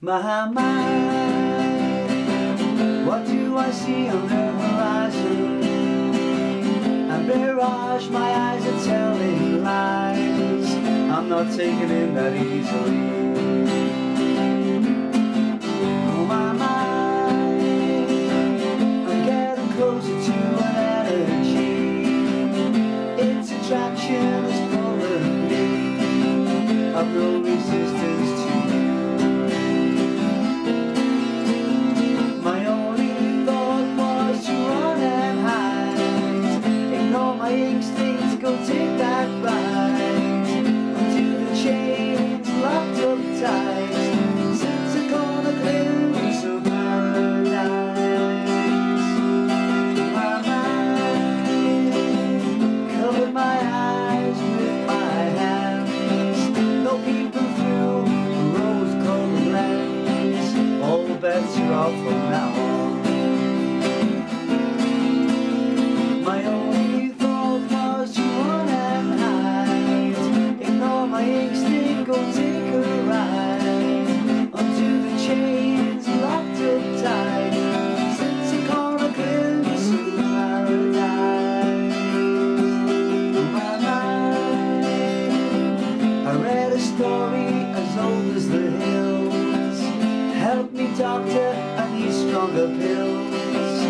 My mind, what do I see on the horizon? A mirage, my eyes are telling lies. I'm not taking in that easily. Oh my mind, I'm getting closer to an energy. Its attraction is pulling me. I've no resistance go take that ride. The chains, locked up tight. Since a glimpse of paradise. My my eyes with my hands. No through rose-colored lens. All bets are off from now on. Story as old as the hills. Help me, doctor, I need stronger pills.